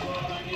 Yeah.